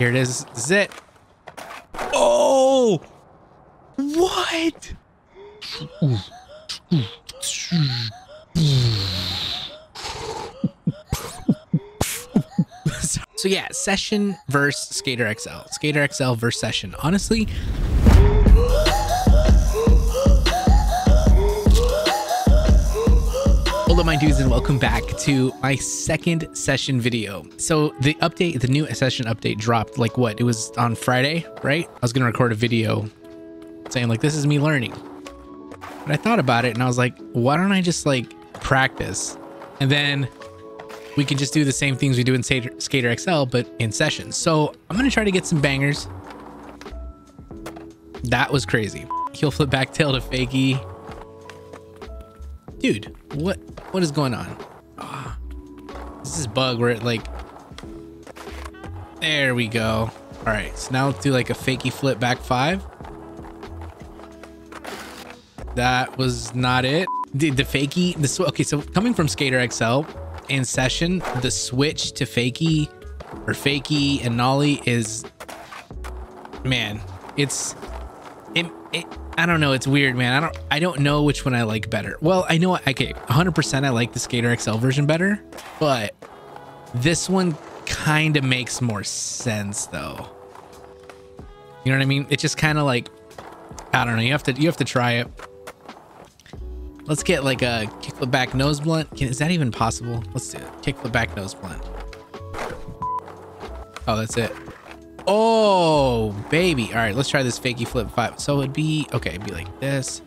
Here it is. This is it. Oh! What? so yeah, Session versus Skater XL. Skater XL versus Session. Honestly, my dudes, and welcome back to my second session video. So the update, the new session update dropped like what? It was on Friday, right? I was gonna record a video saying like, this is me learning. But I thought about it and I was like, why don't I just like practice? And then we can just do the same things we do in Skater XL, but in sessions. So I'm gonna try to get some bangers. That was crazy. Heel flip back tail to fakie. Dude, what what is going on? Oh, this is bug where it like there we go. All right, so now let's do like a fakey flip back five. That was not it. The, the fakey, the okay, so coming from Skater XL in session, the switch to fakey or fakey and nollie is man, it's it, it I don't know. It's weird, man. I don't I don't know which one I like better. Well, I know okay, 100% I like the Skater XL version better, but this one kind of makes more sense though. You know what I mean? It's just kind of like I don't know. You have to you have to try it. Let's get like a kickflip back nose blunt. Can, is that even possible? Let's do it. Kickflip back nose blunt. Oh, that's it. Oh, baby. All right, let's try this fakey flip five. So it'd be, okay, it'd be like this.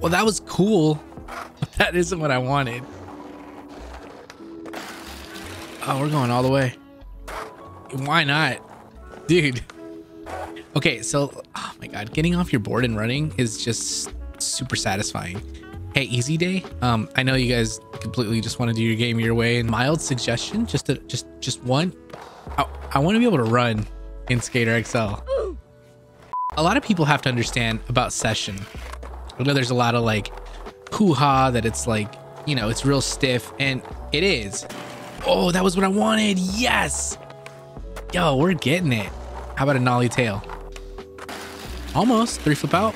Well, that was cool. That isn't what I wanted. Oh, we're going all the way. Why not? Dude. Okay, so, oh my God, getting off your board and running is just super satisfying. Hey, easy day. Um, I know you guys completely just want to do your game your way. And mild suggestion, just to, just just one. I, I want to be able to run in Skater XL. A lot of people have to understand about session. I know there's a lot of like hoo-ha that it's like, you know, it's real stiff and it is. Oh, that was what I wanted. Yes. Yo, we're getting it. How about a nollie tail? Almost three flip out.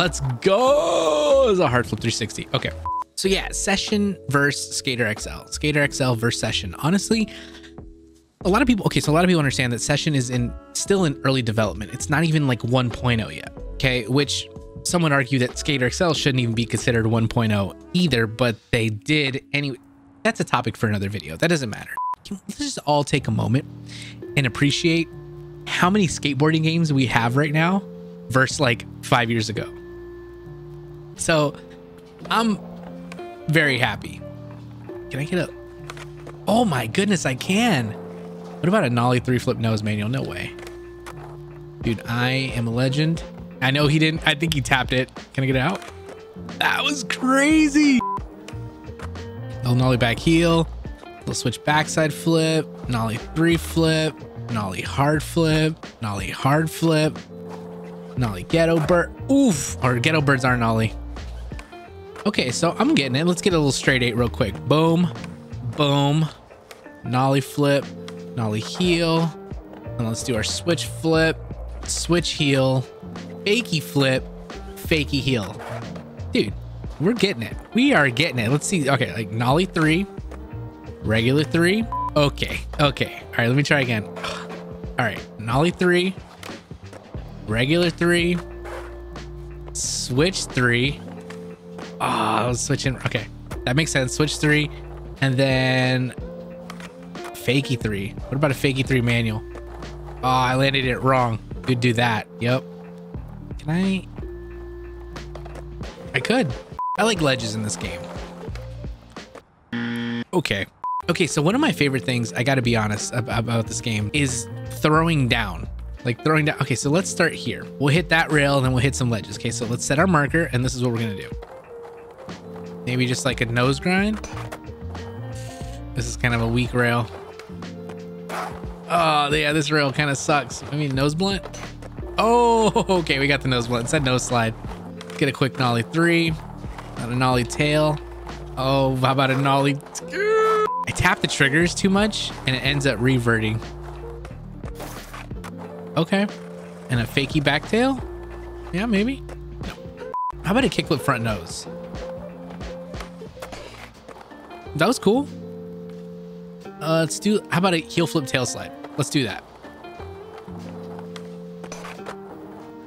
Let's go. It's a hard flip 360. Okay. So yeah, Session versus Skater XL. Skater XL versus Session. Honestly, a lot of people, okay, so a lot of people understand that Session is in still in early development. It's not even like 1.0 yet. Okay, which some would argue that Skater XL shouldn't even be considered 1.0 either, but they did anyway. That's a topic for another video. That doesn't matter. Let's just all take a moment and appreciate how many skateboarding games we have right now versus like five years ago. So I'm very happy. Can I get a... Oh my goodness, I can. What about a nollie three flip nose manual? No way. Dude, I am a legend. I know he didn't. I think he tapped it. Can I get it out? That was crazy. Little nollie back heel. Little switch backside flip. Nollie three flip. Nollie hard flip. Nollie hard flip. Nollie ghetto bird. Oof. Or ghetto birds aren't nollie. Okay, so I'm getting it. Let's get a little straight eight real quick. Boom, boom, nollie flip, nollie heel. And let's do our switch flip, switch heel, fakey flip, fakey heel. Dude, we're getting it. We are getting it. Let's see. Okay, like nollie three, regular three. Okay, okay. All right, let me try again. All right, nollie three, regular three, switch three, Oh, I was switching. Okay, that makes sense. Switch three, and then fakey three. What about a fakey three manual? Oh, I landed it wrong. Could do that. Yep. Can I? I could. I like ledges in this game. Okay. Okay, so one of my favorite things, I gotta be honest about, about this game, is throwing down. Like throwing down. Okay, so let's start here. We'll hit that rail and then we'll hit some ledges. Okay, so let's set our marker and this is what we're gonna do. Maybe just like a nose grind. This is kind of a weak rail. Oh, yeah, this rail kind of sucks. I mean, nose blunt. Oh, okay, we got the nose blunt. Said nose slide. Get a quick nollie three. Not a nollie tail. Oh, how about a nollie? I tap the triggers too much and it ends up reverting. Okay. And a fakey back tail? Yeah, maybe. How about a kickflip front nose? That was cool. Uh, let's do, how about a heel flip tail slide? Let's do that.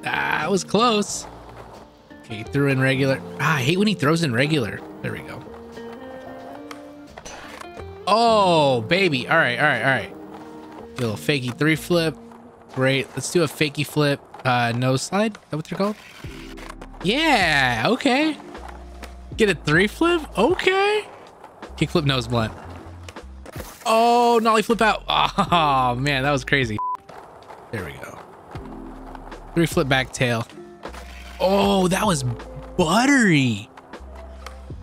That was close. Okay, threw in regular. Ah, I hate when he throws in regular. There we go. Oh, baby. All right, all right, all right. A little fakey three flip. Great. Let's do a fakey flip uh, nose slide. Is that what they're called? Yeah, okay. Get a three flip? Okay. Kick flip nose blunt. Oh, nollie flip out. Oh, man, that was crazy. There we go. Three flip back tail. Oh, that was buttery.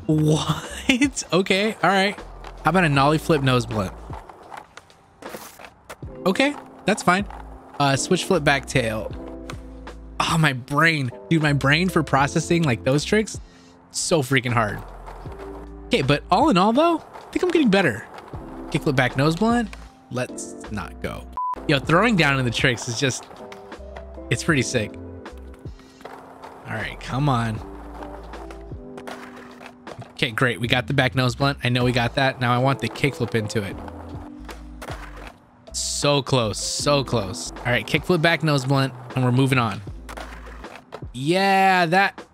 What? Okay, all right. How about a nollie flip nose blunt? Okay, that's fine. Uh, switch flip back tail. Oh, my brain. Dude, my brain for processing like those tricks, so freaking hard. Okay, but all in all though, I think I'm getting better. Kickflip back nose blunt. Let's not go. Yo, throwing down in the tricks is just, it's pretty sick. All right, come on. Okay, great. We got the back nose blunt. I know we got that. Now I want the kickflip into it. So close, so close. All right, kickflip back nose blunt, and we're moving on. Yeah, that.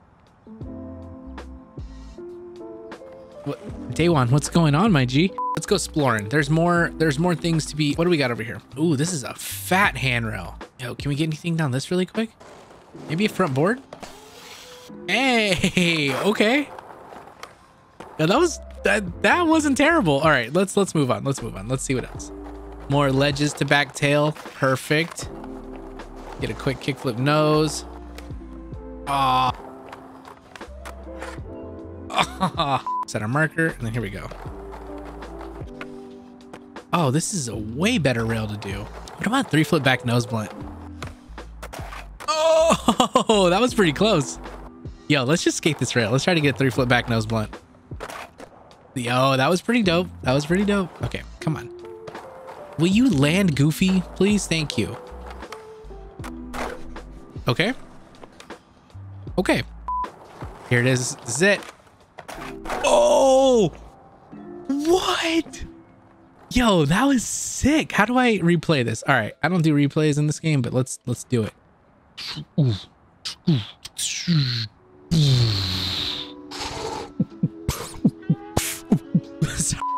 What, Daewon, what's going on, my G? Let's go exploring. There's more. There's more things to be. What do we got over here? Ooh, this is a fat handrail. Yo, can we get anything down this really quick? Maybe a front board. Hey, okay. Yeah, that was that. That wasn't terrible. All right, let's let's move on. Let's move on. Let's see what else. More ledges to back tail. Perfect. Get a quick kickflip nose. Ah. Set our marker, and then here we go. Oh, this is a way better rail to do. What about three flip back nose blunt? Oh, that was pretty close. Yo, let's just skate this rail. Let's try to get three flip back nose blunt. Yo, that was pretty dope. That was pretty dope. Okay, come on. Will you land goofy, please? Thank you. Okay. Okay. Here it is. This is it. What? Yo, that was sick. How do I replay this? All right, I don't do replays in this game, but let's let's do it.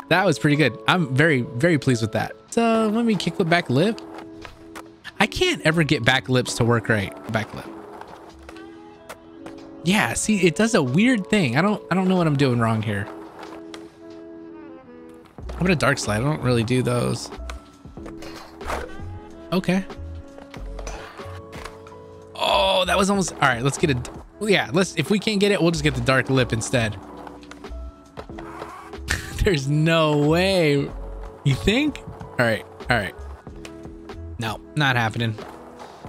that was pretty good. I'm very very pleased with that. So let me kick kickflip back lip. I can't ever get back lips to work right. Back lip. Yeah, see, it does a weird thing. I don't I don't know what I'm doing wrong here. How about a dark slide? I don't really do those. Okay. Oh, that was almost all right. Let's get a yeah. Let's if we can't get it, we'll just get the dark lip instead. There's no way. You think? All right. All right. No, not happening.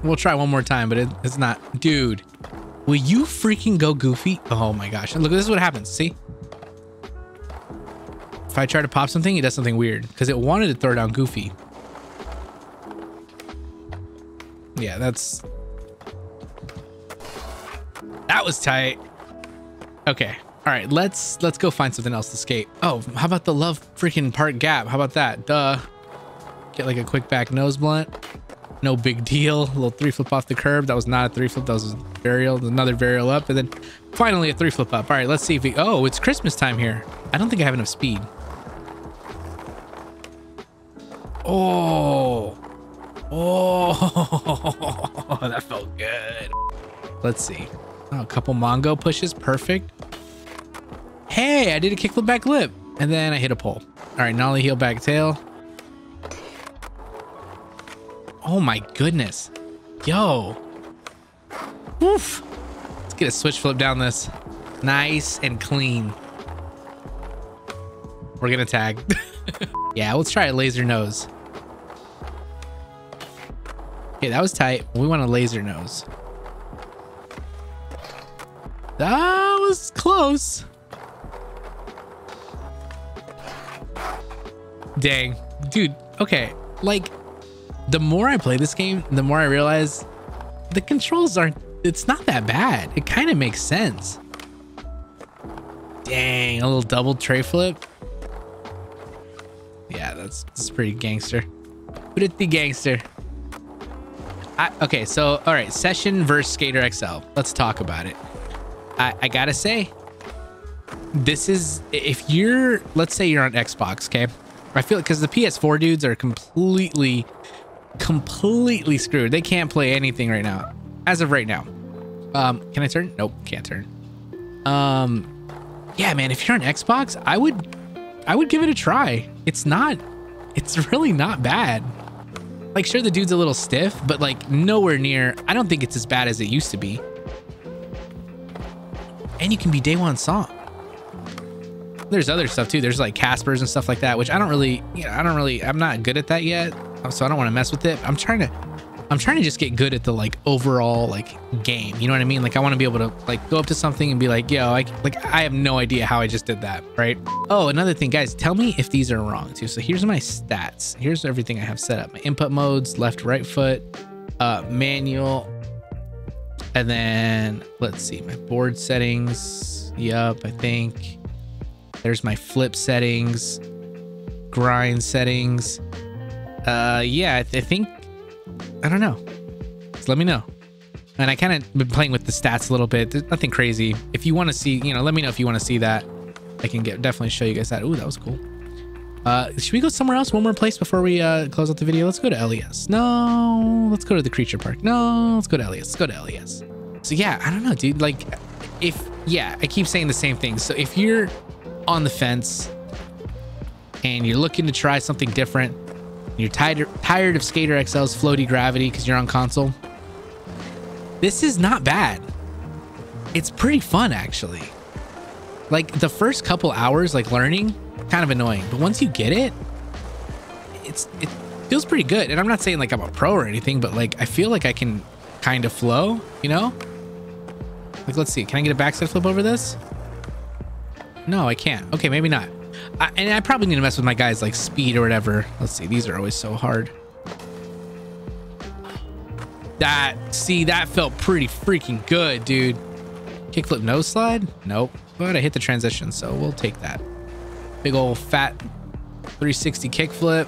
We'll try one more time, but it, it's not. Dude, will you freaking go goofy? Oh my gosh. Look, this is what happens. See? I try to pop something, it does something weird because it wanted to throw down goofy. Yeah, that's... That was tight. Okay. All right, let's let's go find something else to skate. Oh, how about the love freaking park gap? How about that? Duh. Get like a quick back nose blunt. No big deal. A little three flip off the curb. That was not a three flip. That was a varial. Another varial up. And then finally a three flip up. All right, let's see if we... Oh, it's Christmas time here. I don't think I have enough speed. Oh. Oh. that felt good. Let's see. Oh, a couple Mongo pushes. Perfect. Hey, I did a kickflip back lip. And then I hit a pole. All right, nollie heel back tail. Oh my goodness. Yo. Woof. Let's get a switch flip down this. Nice and clean. We're gonna tag. yeah, let's try a laser nose. Okay, that was tight. We want a laser nose. That was close. Dang. Dude, okay. Like, the more I play this game, the more I realize the controls aren't, it's not that bad. It kind of makes sense. Dang, a little double tre flip. Yeah, that's, that's pretty gangster. Pretty gangster. I, okay, so, all right, Session versus Skater XL. Let's talk about it. I, I gotta say, this is, if you're, let's say you're on Xbox, okay? I feel because the PS4 dudes are completely, completely screwed. They can't play anything right now, as of right now. Um, can I turn? Nope, can't turn. Um, yeah, man, if you're on Xbox, I would, I would give it a try. It's not, it's really not bad. Like, sure, the dude's a little stiff, but like nowhere near. I don't think it's as bad as it used to be. And you can be Daewon Song there's other stuff too. There's like Caspers and stuff like that, which I don't really, you know, I don't really, I'm not good at that yet. So I don't want to mess with it. I'm trying to, I'm trying to just get good at the like overall like game. You know what I mean? Like I want to be able to like go up to something and be like, yo, I like I have no idea how I just did that, right? Oh, another thing, guys, tell me if these are wrong too. So here's my stats. Here's everything I have set up. My input modes, left, right foot, uh, manual, and then let's see my board settings. Yup, I think there's my flip settings, grind settings. Uh, yeah, I, th I think, I don't know. Just let me know. And I kind of been playing with the stats a little bit. There's nothing crazy. If you want to see, you know, let me know if you want to see that. I can get definitely show you guys that. Ooh, that was cool. Uh, should we go somewhere else? One more place before we uh, close out the video? Let's go to LES. No, let's go to the creature park. No, let's go to LES. Let's go to LES. So yeah, I don't know, dude. Like, if yeah, I keep saying the same thing. So if you're on the fence and you're looking to try something different, you're tired tired of Skater XL's floaty gravity because you're on console, this is not bad. It's pretty fun actually. Like the first couple hours, like learning, kind of annoying, but once you get it, it's it feels pretty good. And I'm not saying like I'm a pro or anything, but like I feel like I can kind of flow, you know? Like let's see, can I get a backside flip over this? No, I can't. Okay, maybe not. I, and I probably need to mess with my guys like speed or whatever. Let's see. These are always so hard. That, see, that felt pretty freaking good, dude. Kickflip nose slide? Nope. But I hit the transition, so we'll take that. Big old fat 360 kickflip.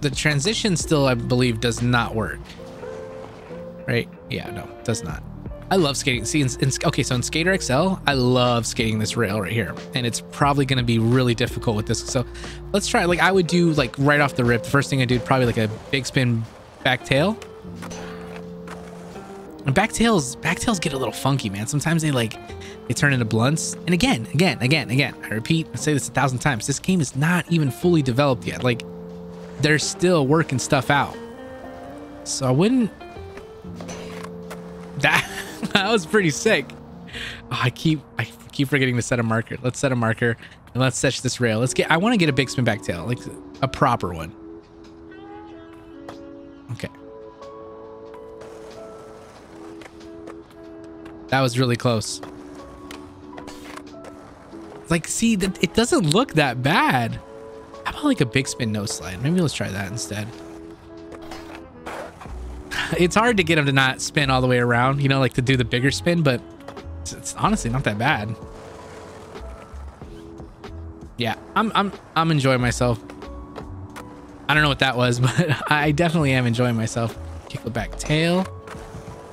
The transition still, I believe, does not work. Right? Yeah, no, does not. I love skating. See, in, in, okay, so in Skater XL, I love skating this rail right here, and it's probably going to be really difficult with this. So let's try. Like I would do like right off the rip. The first thing I do probably like a big spin back tail. And back tails, back tails get a little funky, man. Sometimes they like they turn into blunts. And again, again, again, again. I repeat, I say this a thousand times. This game is not even fully developed yet. Like they're still working stuff out. So I wouldn't that that was pretty sick. Oh, I keep I keep forgetting to set a marker. Let's set a marker and let's set this rail. Let's get I want to get a big spin back tail, like a proper one. Okay. That was really close. Like, see, it doesn't look that bad. How about like a big spin no slide? Maybe let's try that instead it's hard to get him to not spin all the way around, you know, like to do the bigger spin, but it's, it's honestly not that bad. Yeah, I'm I'm I'm enjoying myself. I don't know what that was, but I definitely am enjoying myself. Kickflip back tail.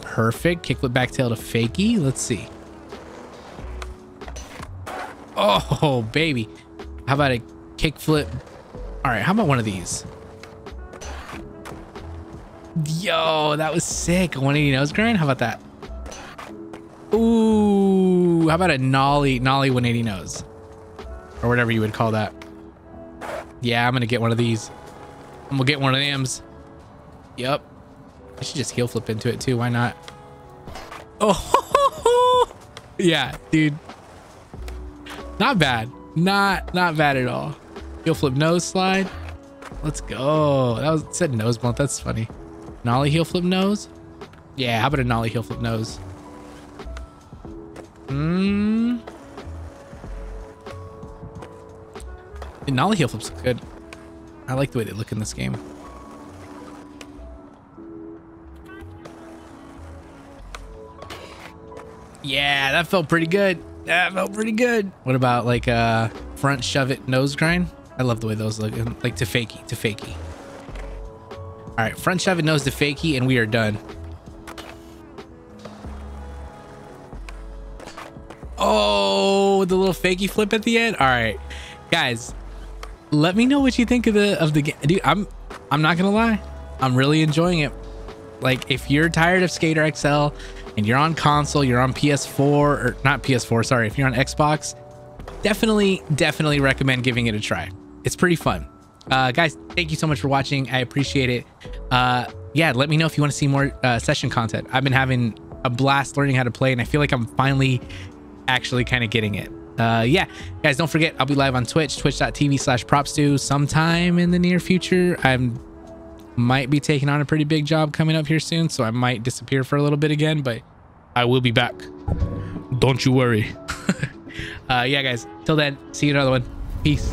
Perfect. Kickflip back tail to fakie. Let's see. Oh, baby. How about a kickflip? All right, how about one of these? Yo, that was sick. 180 nose grind. How about that? Ooh, how about a nollie, nollie 180 nose? Or whatever you would call that. Yeah, I'm gonna get one of these. I'm gonna get one of them's. Yep. I should just heel flip into it too. Why not? Oh, yeah, dude. Not bad. Not not bad at all. Heel flip nose slide. Let's go. That was said nose blunt. That's funny. Nollie heel flip nose? Yeah, how about a nollie heel flip nose? Hmm. Nollie heel flips look good. I like the way they look in this game. Yeah, that felt pretty good. That felt pretty good. What about like uh front shove it nose grind? I love the way those look. Like to fakey, to fakey. All right, front it nose to fakey, and we are done. Oh, the little fakey flip at the end. All right, guys, let me know what you think of the of the game. Dude, I'm I'm not gonna lie, I'm really enjoying it. Like, if you're tired of Skater XL and you're on console, you're on PS4 or not PS4, sorry, if you're on Xbox, definitely definitely recommend giving it a try. It's pretty fun. Uh, guys, thank you so much for watching. I appreciate it. Uh, yeah, let me know if you want to see more uh, session content. I've been having a blast learning how to play, and I feel like I'm finally actually kind of getting it. Uh, yeah, guys, don't forget, I'll be live on Twitch, twitch.tv slash propstew sometime in the near future. I'm might be taking on a pretty big job coming up here soon, so I might disappear for a little bit again, but I will be back. Don't you worry. uh, yeah, guys, till then, see you another one. Peace.